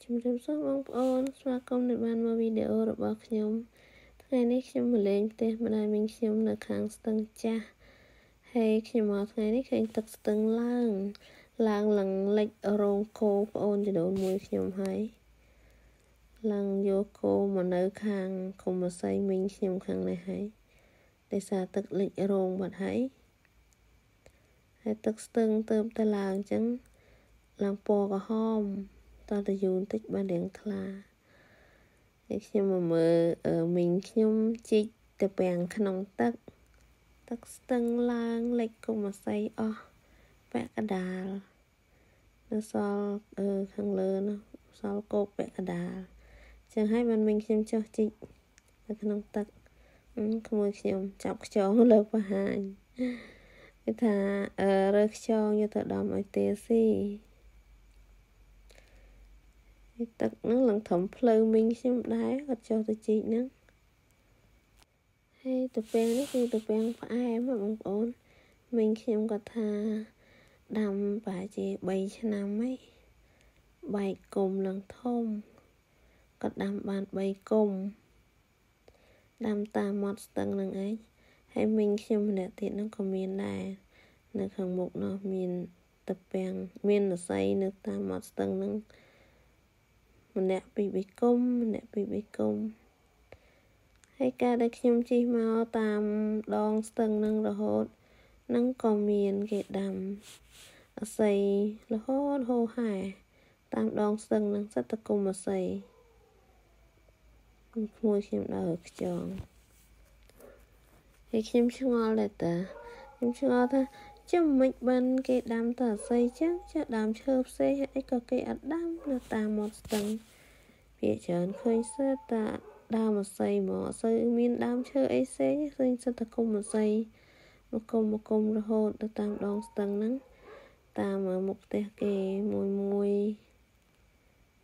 ជំរាបសួរបងប្អូនស្វាគមន៍ដែលបានមកវីដេអូរបស់ខ្ញុំថ្ងៃនេះខ្ញុំមកលេងផ្ទះម្ដាយមីងខ្ញុំនៅខាងស្ទឹងចាស់ហើយខ្ញុំមកថ្ងៃនេះឃើញទឹកស្ទឹងឡើងឡើងឡើងលិចរោងគោប្អូនចដូនមួយខ្ញុំហើយឡើងយកគោមកនៅខាងគុំស័យមីងខ្ញុំខាងនេះហើយដោយសារទឹកលិចរោងបាត់ហើយហើយទឹកស្ទឹងទៅតែឡើងអញ្ចឹងឡើងពណ៌ក្រហម តទៅយូរបន្តិចបានរៀងថ្លាហើយខ្ញុំមកមើលមីងខ្ញុំជីកទៅពាំងក្នុងទឹកទឹកស្ទឹងឡើងលិចគុំអាស័យអស់ពាក់កដាលនៅសល់អឺខាងលើនោះសល់គោកពាក់កដាលចឹងហើយបានមីងខ្ញុំចុះជីកនៅក្នុងទឹកក្មួយខ្ញុំចាប់ខ្យងលើកបង្ហាញគេថារើខ្យងយកទៅដំឲ្យទេស៊ី ទឹកហ្នឹងឡើងត្រឹមផ្លូវមីងខ្ញុំដែរគាត់ចុះទៅជីកហ្នឹងហើយទៅពេលនេះគឺទៅពេលផ្អែមបងប្អូនមីងខ្ញុំគាត់ថាដាំប្រហែលជា3ឆ្នាំហើយបែកគុំឡើងធំគាត់ដាំបាន3គុំដាំតាមមាត់ស្ទឹងនឹងឯងហើយមីងខ្ញុំម្នាក់ទៀតហ្នឹងក៏មានដែរនៅខាងមុខនោះមានតពាំងមាននស័យនៅតាមមាត់ស្ទឹងហ្នឹង ម្នាក់ពីបេគុំម្នាក់ពីបេគុំហើយការដែលខ្ញុំជិះមកតាមដងស្ទឹងនឹងរហូតនឹងក៏មានគេដាំអស័យរហូតហូរហែតាមដងស្ទឹងនឹងសិតតគុំអស័យក្មួយខ្ញុំដើរខ្ចងហើយខ្ញុំឆ្ងល់ដែរតាខ្ញុំឆ្ងល់ថា ចាំមិនបានគេដាំតអស័យចឹងចាដើមឈើផ្សេងអីក៏គេអត់ដាំនៅតាមមាត់ស្ទឹងភាគច្រើនឃើញសិតតាដើមអស័យមកអស័យមានដើមឈើអីផ្សេងឃើញសិតតែគុំអស័យមកគុំមកគុំរហូតទៅតាមដងស្ទឹងហ្នឹងតាមមុខផ្ទះគេមួយមួយ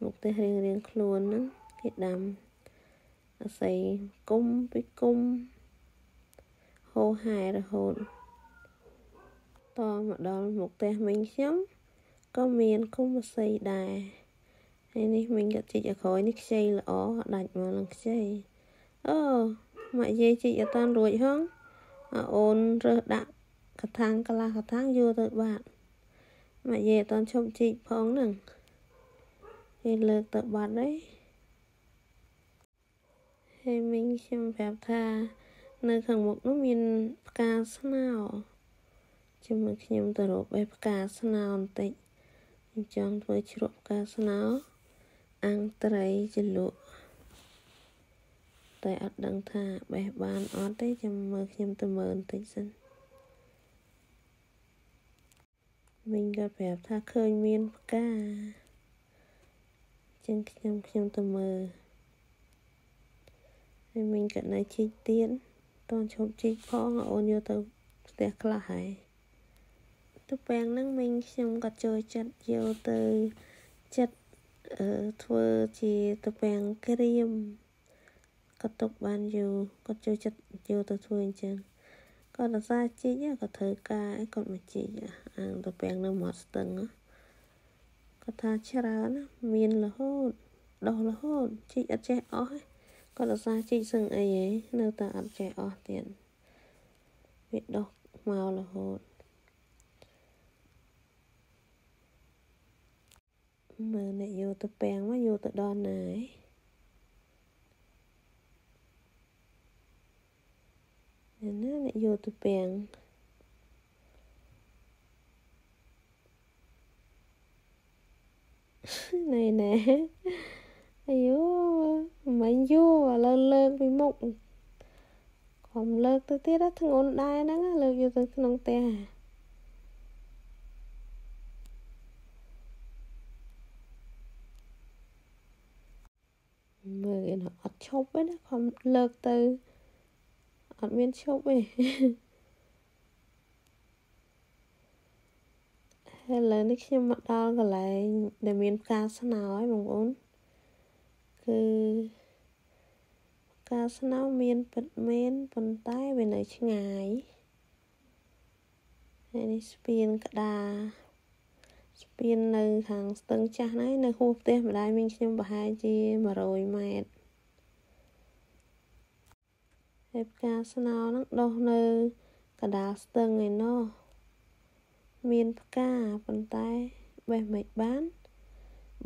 មុខផ្ទះរៀងរៀងខ្លួនហ្នឹងគេដាំអស័យគុំពីគុំហូរហែរហូត តមកដល់មុខផ្ទះមិញខ្ញុំក៏មានគុំស័យដែរហើយនេះមិញក៏ជីកឲ្យក្រោយនេះខ្ចីល្អដាច់មកនឹងខ្ចីអូម៉ាក់យាយជីកអត់តាន់រួចហងអូនរើសដាក់កថាំងកន្លះកថាំងយកទៅបាត់ម៉ាក់យាយអត់តាន់ឈប់ជីកផងហ្នឹងគេលើកទៅបាត់ហើយហើយមិញខ្ញុំប្រាប់ថា នៅខាងមុខនោះមានផ្កាស្នោ ជាមួយខ្ញុំទៅរកបេះផ្កាស្នោបន្តិចខ្ញុំចង់ធ្វើជ្រក់ផ្កាស្នោអាំងត្រីជ្រលក់តែអត់ដឹងថាបេះបានអត់ទេចាំមើលខ្ញុំទៅមើលបន្តិចសិនវិញក៏ប្រាប់ថាឃើញមានផ្កាចឹងខ្ញុំខ្ញុំទៅមើលហើយមិញក៏នៅជីកទៀតតោះឈប់ជីកផងអូនយកទៅផ្ទះខ្លះហើយ ទៅពាំងហ្នឹងមិញខ្ញុំក៏ចូលចិត្តយកទៅចិត្តអឺធ្វើជាទៅពាំងក្រៀមក៏ទុកបានយូរគាត់ចូលចិត្តយកទៅធ្វើអញ្ចឹងគាត់រសាជីកក៏ធ្វើការអីគាត់មកជីកអាងទៅពាំងនៅមាត់ស្ទឹងគាត់ថាច្រើនមានរហូតដោះរហូតជីកអត់ចេះអស់គាត់រសាជីកសឹងអីហ៎នៅតែអត់ចេះអស់ទៀតវាដោះមករហូត មើលអ្នកយកទៅពាំងមកយកទៅដល់ណាឯណាអ្នកយកទៅពាំងណែណែអាយូមិនយូឥឡូវលើកពី មុខខំលើកទៅទៀតធ្ងន់ដែរហ្នឹងលើកយកទៅក្នុងផ្ទះមើលគេអត់ឈប់ទេណាខំលើកទៅអត់មានឈប់ទេហើយឥឡូវនេះខ្ញុំមកដល់កន្លែងដែលមានផ្កាស្នោហើយបងប្អូនគឺផ្កាស្នោមានពិតមែនប៉ុន្តែវានៅឆ្ងាយហើយនេះស្ពានក្តារ ស្ពាននៅខាងស្ទឹងចាស់ហ្នឹងនៅហួសផ្ទះម្ដាយមីងខ្ញុំប្រហែលជា100ម៉ែត្រហើយផ្កាស្នោហ្នឹងដុះនៅកណ្ដាលស្ទឹងឯណោះមានផ្កាប៉ុន្តែបេះមិនបាន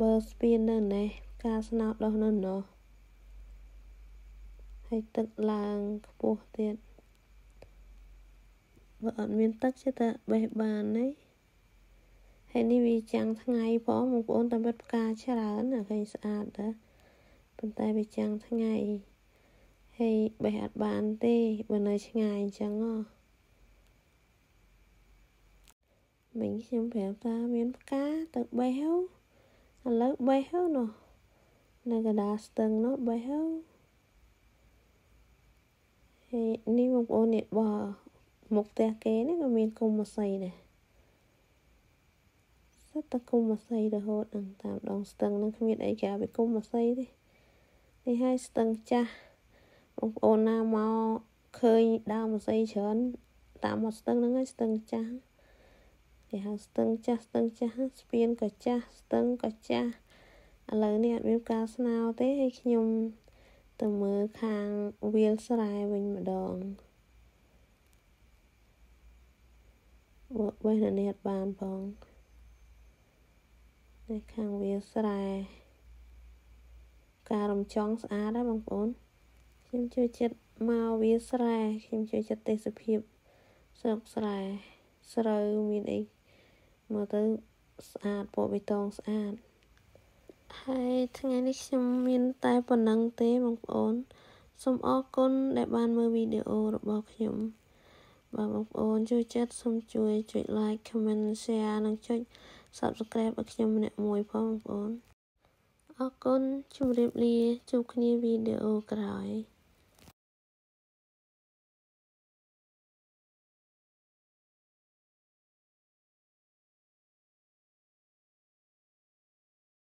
បើស្ពាននៅនេះផ្កាស្នោដុះនៅនោះហើយទឹកឡើងខ្ពស់ទៀតបើអត់មានទឹកចេះតែបេះបានទេ ហើយនេះវាចាំងថ្ងៃផងបងប្អូនតាមពិតផ្កាច្រើនណាឃើញស្អាតដែរប៉ុន្តែវាចាំងថ្ងៃហើយបេះអត់បានទេបើនៅឆ្ងាយអញ្ចឹងហ៎មិញខ្ញុំប្រាប់ថាមានផ្កាទៅបេះហ៎ឥឡូវបេះហ៎នោះនៅកណ្ដាលស្ទឹងនោះបេះហ៎ហើយនេះបងប្អូននេះបោះមុខផ្ទះគេនេះក៏មានគុំម៉ាស៊ីដែរ សិតតែគុំម៉ាស៊ីរហូតនឹងតាមដងស្ទឹងនឹងគ្មានអីគេឲ្យគុំម៉ាស៊ីទេនេះហើយស្ទឹងចាស់បងប្អូនណាមកឃើញដើមម៉ាស៊ីច្រើនតាមមាត់ស្ទឹងហ្នឹងហើយស្ទឹងចាស់គេហៅស្ទឹងចាស់ស្ទឹងចាស់ស្ពានក៏ចាស់ស្ទឹងក៏ចាស់ឥឡូវនេះអត់មានការស្នោទេហើយខ្ញុំទៅមើលខាងវាលស្រែវិញម្ដងបើបេះនៅនេះអត់បានផង នៅខាងវាលស្រែការរំចង់ស្អាតដែរបងប្អូនខ្ញុំជួយចិត្តមកវាស្រែខ្ញុំជួយចិត្តទេសភាពស្រុកស្រែស្រូវមានអីមើលទៅស្អាតពណ៌បៃតងស្អាតហើយថ្ងៃនេះខ្ញុំមានតែប៉ុណ្ណឹងទេបងប្អូនសូមអរគុណដែលបានមើលវីដេអូរបស់ខ្ញុំបាទបងប្អូនជួយចិត្តសូមជួយចុច like comment share និងចុច subscribe ឲ្យខ្ញុំម្នាក់មួយផងបងប្អូនអរគុណជម្រាបលាជួបគ្នាវីដេអូក្រោយ